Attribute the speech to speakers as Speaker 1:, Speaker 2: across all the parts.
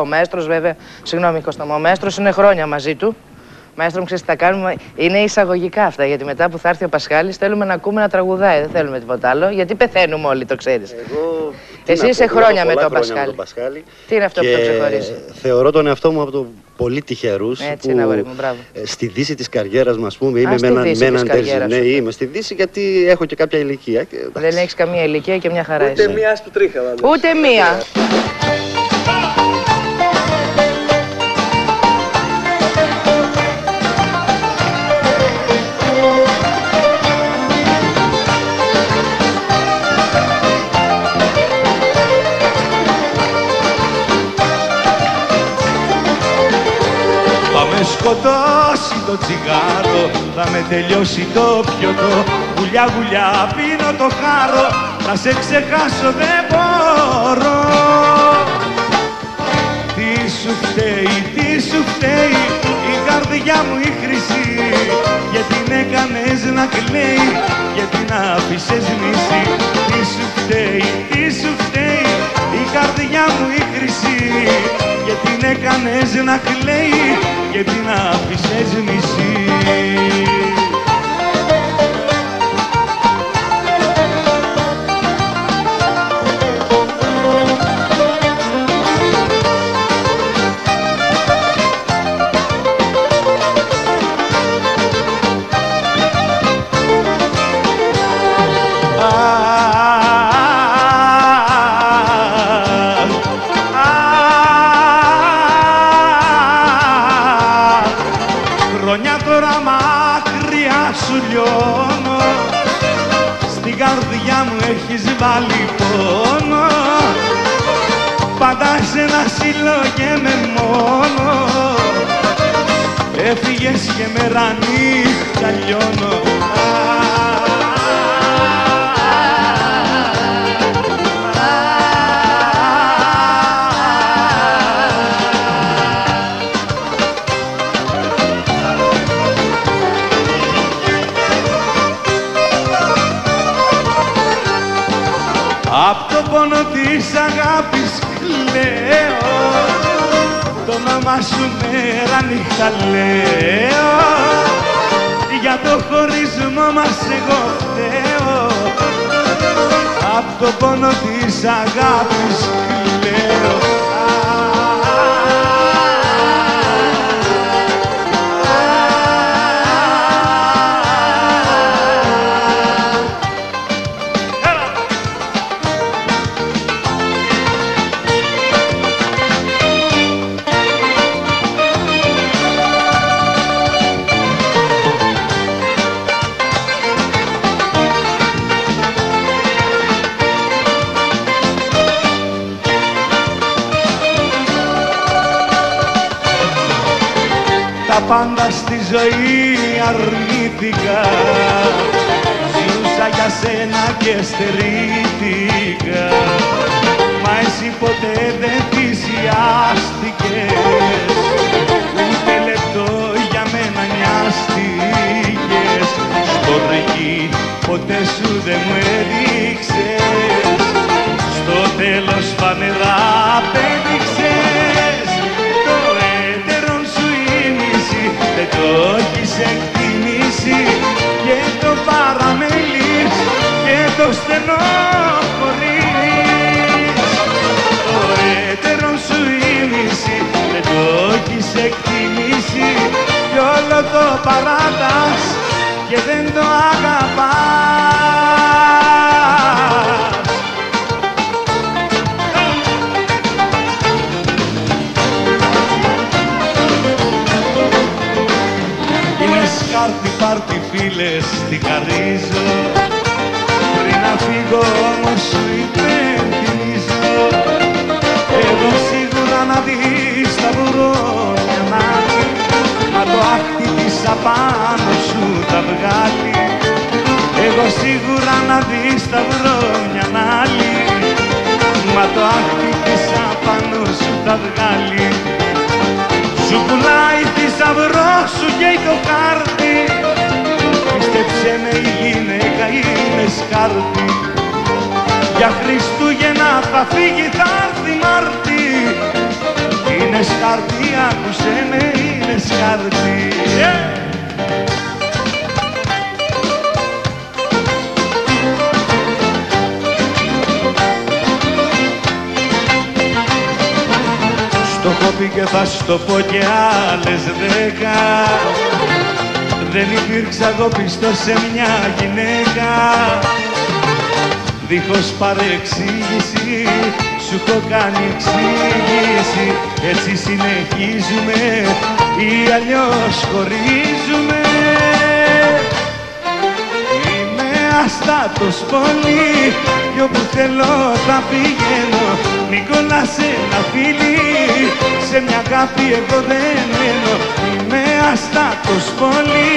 Speaker 1: Ο Μέστρος, βέβαια, συγγνώμη Κώστα, ο Μέστρος είναι χρόνια μαζί του. Μέστρο μου, ξέρεις τι θα κάνουμε; Είναι εισαγωγικά αυτά. Γιατί μετά που θα έρθει ο Πασχάλης, θέλουμε να ακούμε να τραγουδάει. Δεν θέλουμε τίποτα άλλο. Γιατί πεθαίνουμε όλοι, το ξέρεις.
Speaker 2: Εγώ.
Speaker 1: Εσύ είσαι χρόνια με τον Πασχάλη.
Speaker 2: Πασχάλη.
Speaker 1: Τι είναι αυτό
Speaker 2: και
Speaker 1: που το ξεχωρίζει;
Speaker 2: Θεωρώ τον εαυτό μου από το πολύ τυχερούς.
Speaker 1: Έτσι είναι, αγόρι μου, μπράβο.
Speaker 2: Στη δύση της καριέρας μου, ας πούμε, είμαι
Speaker 1: στη
Speaker 2: με, ένα,
Speaker 1: δύση
Speaker 2: με
Speaker 1: της
Speaker 2: έναν
Speaker 1: καριέρας
Speaker 2: τερζι.
Speaker 1: σου.
Speaker 2: Ναι, είμαι στη δύση γιατί έχω και κάποια ηλικία. Και, εντάξει.
Speaker 1: Δεν έχεις καμία ηλικία και μια χαρά
Speaker 3: Ούτε
Speaker 1: είσαι.
Speaker 3: μία άσπρη τρίχα, μάλλον.
Speaker 1: Ούτε μία.
Speaker 4: Το τσιγάρο, θα με τελειώσει το πιωτό. Γουλιά γουλιά πίνω το χάρο, να σε ξεχάσω δεν μπορώ. Τι σου φταίει, τι σου φταίει, η καρδιά μου η χρυσή. Γιατί την έκανες να κλαίει, γιατί την άφησες μισή. Τι σου φταίει, τι σου φταίει, η καρδιά μου η χρυσή. Γιατί την έκανες να κλαίει και την άφησες μισή. Στην καρδιά μου έχεις βάλει πόνο. Πάντα σε ένα σύλλο με μόνο. Έφυγες και μέρα νύχτα λιώνω Απ' το πόνο της αγάπης κλαίω Το όνομα σου μέρα νύχτα λέω. Για το χωρισμό μας εγώ φταίω Απ' το πόνο της αγάπης κλαίω Τα πάντα στη ζωή αρνήθηκα. Ζούσα για σένα και στερήθηκα. Μα εσύ ποτέ δεν θυσιάστηκες εκτιμήσει Κι όλο το παράτας και δεν το αγαπάς. Είναι σκάρτη πάρτι φίλες τι χαρίζω. Πριν να φύγω όμως σου υπενθυμίζω. Εγώ σου τα βγάλει. Σου πουλάει θησαυρό σου καίει το χάρτη Πίστεψε με η γυναίκα είναι σκάρτη. Για Χριστούγεννα θα φύγει θα έρθει Στο έχω πει και θα στο πω και άλλες δέκα. Δεν υπήρξα εγώ πιστό σε μια γυναίκα. Δίχως παρεξήγηση σου έχω κάνει εξήγηση. Έτσι συνεχίζουμε ή αλλιώς χωρίζουμε αστάτος πολύ κι όπου θέλω θα πηγαίνω. Μη κολλάς ένα φίλι σε μια αγάπη εγώ δεν μένω. Είμαι αστάτος πολύ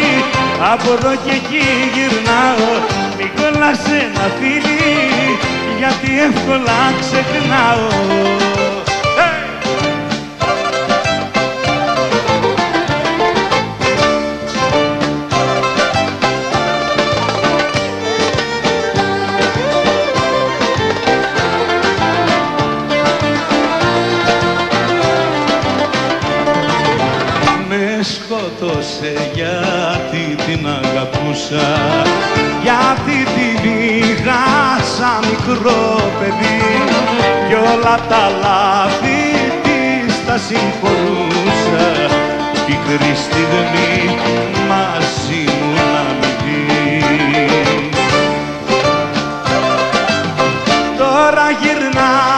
Speaker 4: από εδώ και εκεί γυρνάω. Μη κολλάς ένα φίλι γιατί εύκολα ξεχνάω αγαπούσα γιατί την είχα σαν μικρό παιδί κι όλα τα λάθη της τα συμφωνούσα πικρή στιγμή μαζί μου να μην δεις. Τώρα γυρνά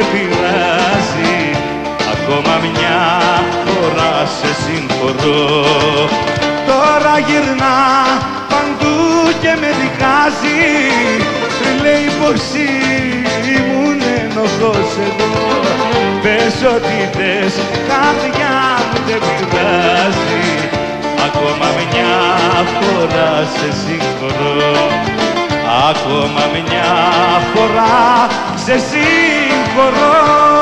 Speaker 4: δεν πειράζει Ακόμα μια φορά σε συγχωρώ. Τώρα γυρνά παντού και με δικάζει Λέει πως ήμουν ενοχός εγώ. Πες ό,τι θες, καρδιά μου δεν πειράζει. Ακόμα μια φορά σε συγχωρώ. Ακόμα μια φορά σε συγχωρώ Corona